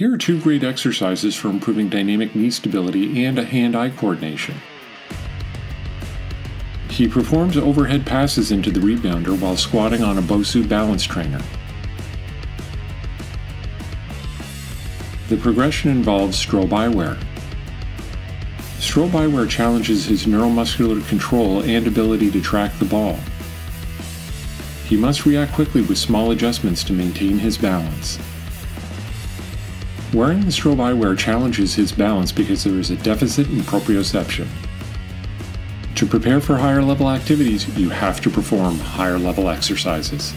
Here are two great exercises for improving dynamic knee stability and a hand-eye coordination. He performs overhead passes into the rebounder while squatting on a Bosu balance trainer. The progression involves strobe eyewear. Strobe eyewear challenges his neuromuscular control and ability to track the ball. He must react quickly with small adjustments to maintain his balance. Wearing the strobe eyewear challenges his balance because there is a deficit in proprioception. To prepare for higher level activities, you have to perform higher level exercises.